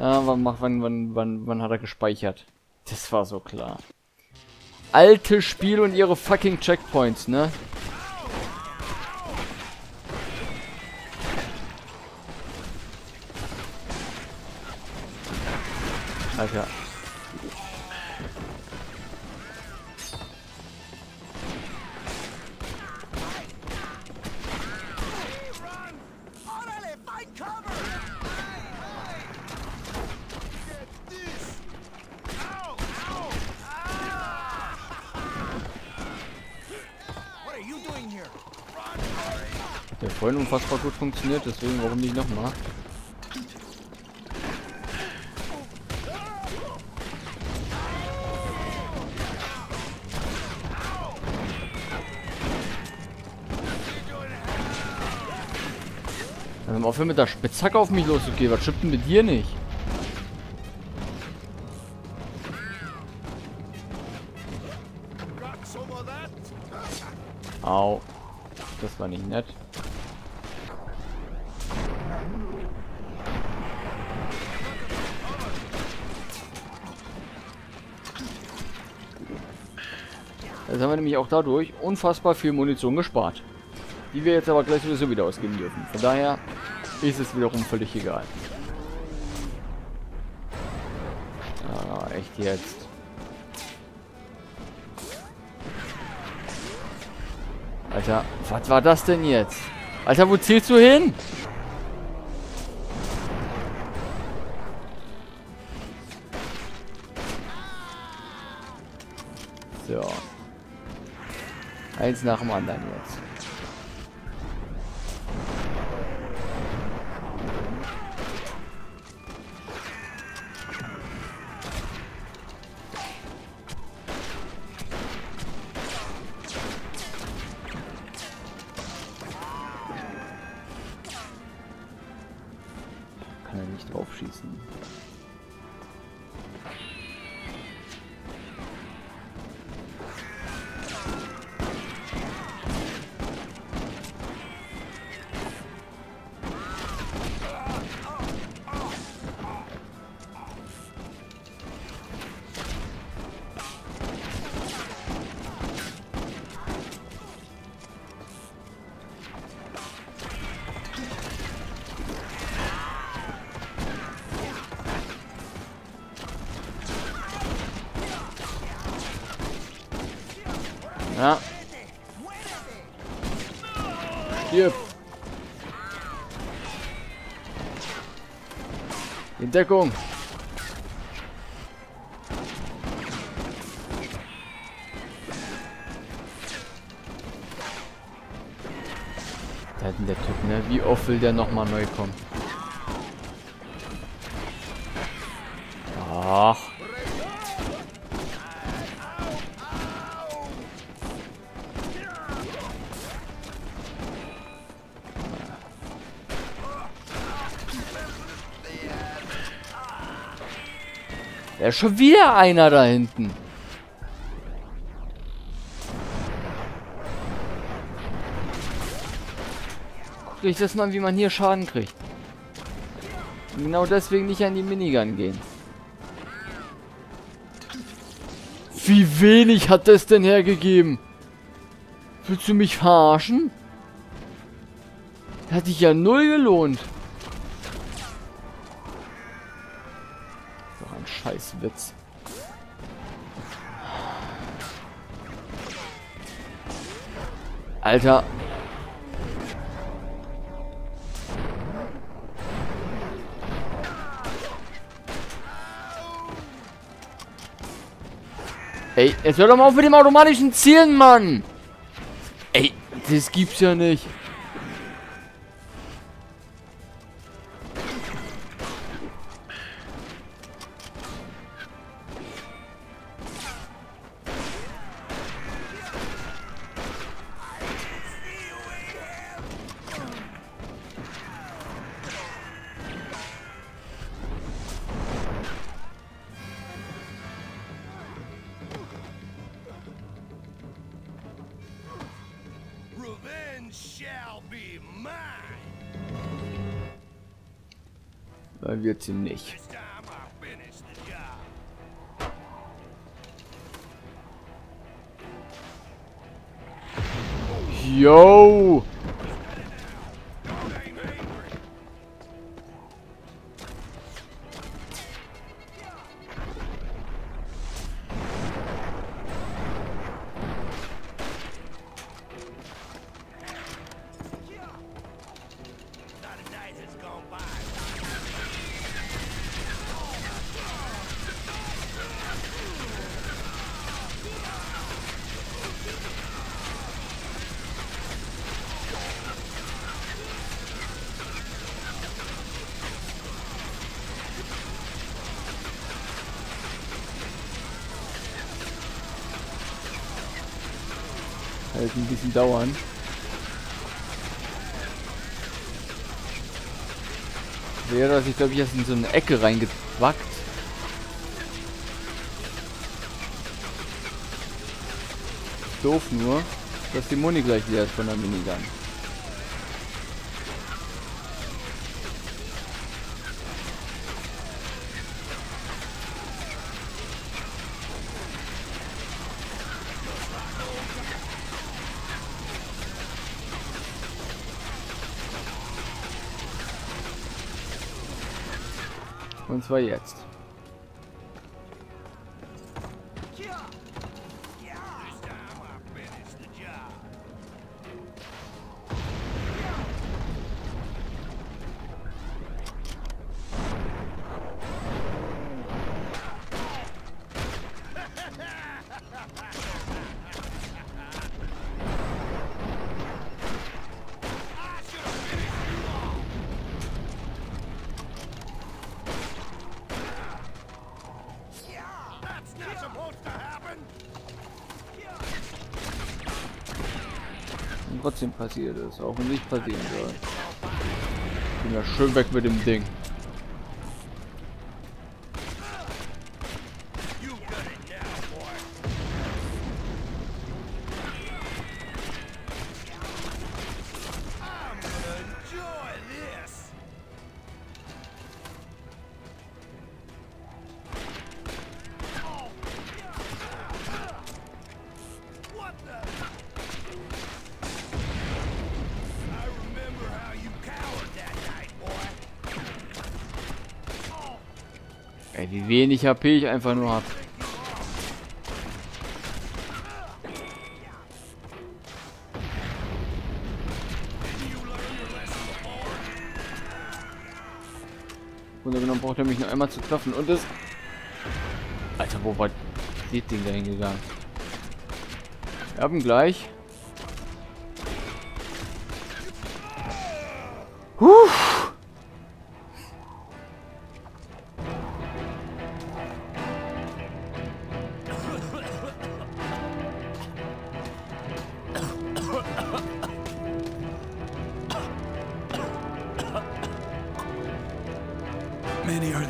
Ja, wann, wann, wann, wann hat er gespeichert? Das war so klar. Alte Spiel und ihre fucking Checkpoints, ne? Alter. Vorhin unfassbar gut funktioniert, deswegen warum nicht nochmal? Dann aufhören mit der Spitzhacke auf mich loszugehen. Was stimmt denn mit dir nicht? Au. Das war nicht nett. Jetzt haben wir nämlich auch dadurch unfassbar viel Munition gespart. Die wir jetzt aber gleich sowieso wieder ausgeben dürfen. Von daher ist es wiederum völlig egal. Ah, echt jetzt. Alter, was war das denn jetzt? Alter, wo zielst du hin? So. აიც ნახმანდანიაც Stirb. In Deckung. Da denn der Typ, ne? Wie oft will der nochmal neu kommen? Ist schon wieder einer da hinten. Guckt euch das mal an, wie man hier Schaden kriegt. Und genau deswegen nicht an die Minigun gehen. Wie wenig hat das denn hergegeben? Willst du mich verarschen? Hat sich ja null gelohnt. Doch ein Scheißwitz. Alter. Ey, jetzt hör doch mal auf mit dem automatischen Zielen, Mann! Ey, das gibt's ja nicht. Dann wird sie nicht. Yo! Halt ein bisschen dauern. Wäre dass ich glaube ich erst in so eine Ecke reingewackt. Doof nur, dass die Muni gleich leer ist von der Minigun. Zwar jetzt. Trotzdem passiert es, auch wenn nicht passieren soll. Bin ja schön weg mit dem Ding. Ey, wie wenig HP ich einfach nur hab. Didn't you learn your lesson before? Grunde genommen braucht er mich nur einmal zu treffen und das... Alter, wo war das Ding da hingegangen? Wir haben gleich. Huh.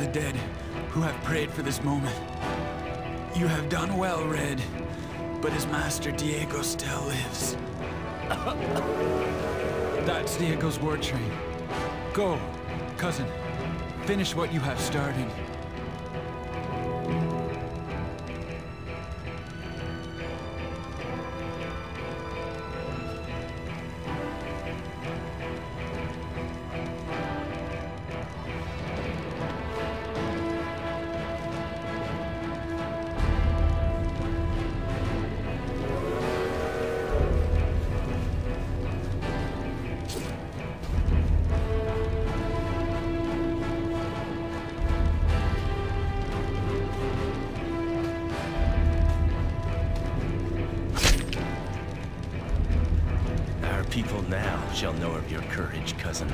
The dead who have prayed for this moment. You have done well, Red, but his master Diego still lives. That's Diego's war train. Go, cousin. Finish what you have started. Shall know of your courage, cousin.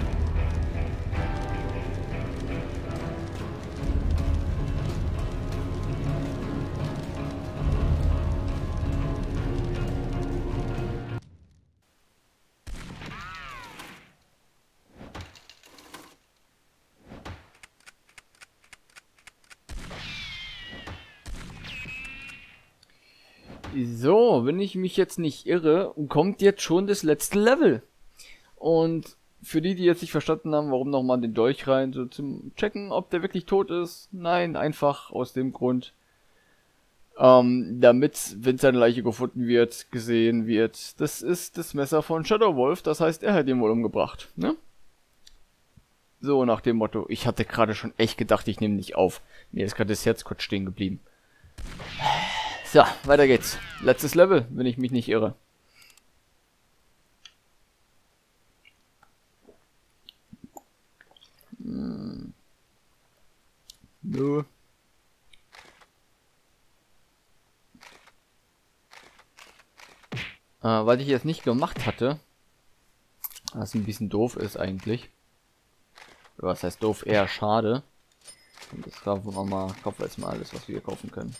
So, wenn ich mich jetzt nicht irre, kommt jetzt schon das letzte Level. Und für die, die jetzt nicht verstanden haben, warum nochmal den Dolch rein, so zum Checken, ob der wirklich tot ist. Nein, einfach aus dem Grund, Ähm, damit, wenn seine Leiche gefunden wird, gesehen wird, das ist das Messer von Shadow Wolf, das heißt, er hat ihn wohl umgebracht, ne? So, nach dem Motto, ich hatte gerade schon echt gedacht, ich nehme nicht auf. Mir ist gerade das Herz kurz stehen geblieben. So, weiter geht's. Letztes Level, wenn ich mich nicht irre. Äh, weil ich es nicht gemacht hatte, was ein bisschen doof ist eigentlich. Oder was heißt doof? Eher schade. Und das kaufen wir mal, kaufen wir jetzt mal alles, was wir kaufen können.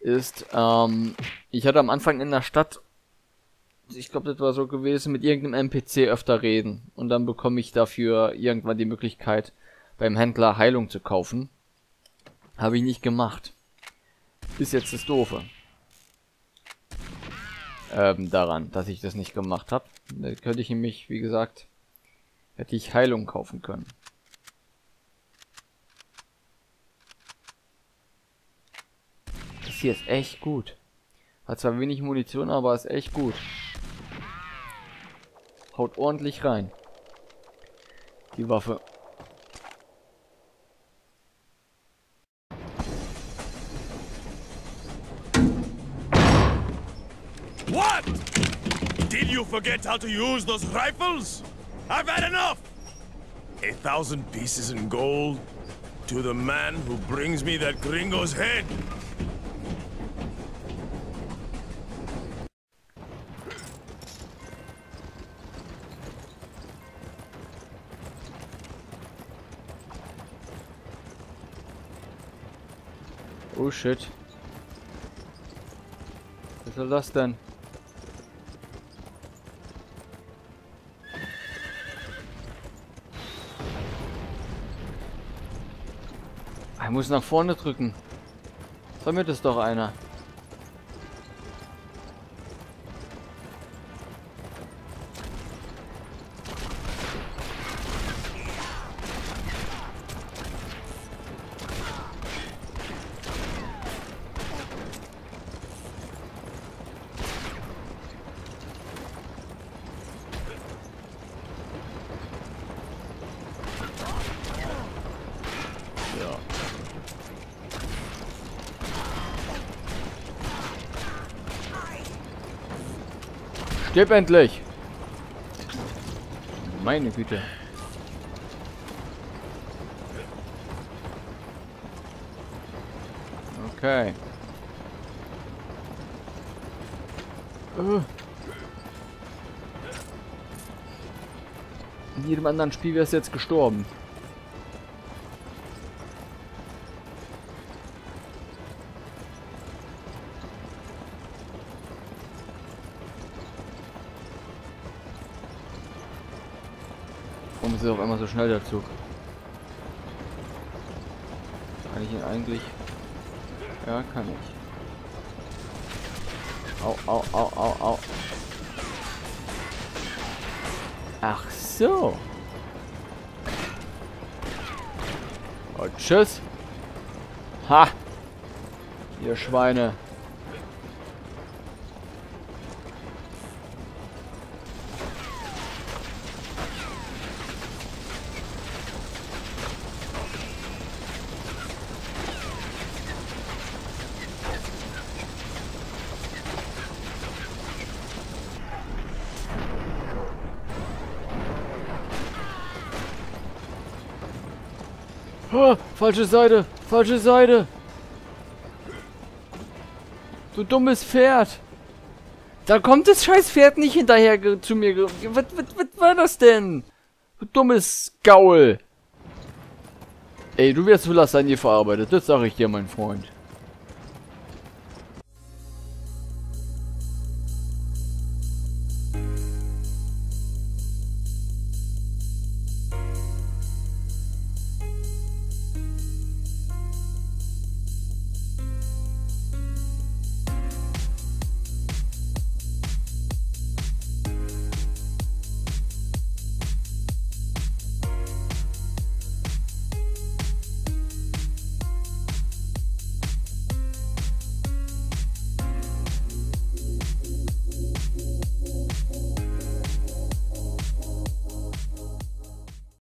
Ist, ähm, ich hatte am Anfang in der Stadt, ich glaube, das war so gewesen, mit irgendeinem NPC öfter reden. Und dann bekomme ich dafür irgendwann die Möglichkeit, beim Händler Heilung zu kaufen. Habe ich nicht gemacht. Ist jetzt das Doofe. Ähm, daran, dass ich das nicht gemacht habe. Da könnte ich nämlich, wie gesagt, hätte ich Heilung kaufen können. Das hier ist echt gut. Hat zwar wenig Munition, aber ist echt gut. Haut ordentlich rein. Die Waffe. Forget how to use those rifles? I've had enough! A thousand pieces in gold to the man who brings me that gringo's head. Oh shit. Was soll das denn? Muss nach vorne drücken. Sag mir das doch einer. Ja. Stirb endlich! Meine Güte. Okay. Äh. In jedem anderen Spiel wäre es jetzt gestorben. Warum ist er auf einmal so schnell der Zug? Kann ich ihn eigentlich... Ja, kann ich. Au, au, au, au, au. Ach so. Und tschüss. Ha. Ihr Schweine. Ah, falsche Seite, falsche Seite. Du dummes Pferd. Da kommt das scheiß Pferd nicht hinterher zu mir. Was, was, was war das denn? Du dummes Gaul. Ey, du wirst Lasagne verarbeitet, das sag ich dir, mein Freund.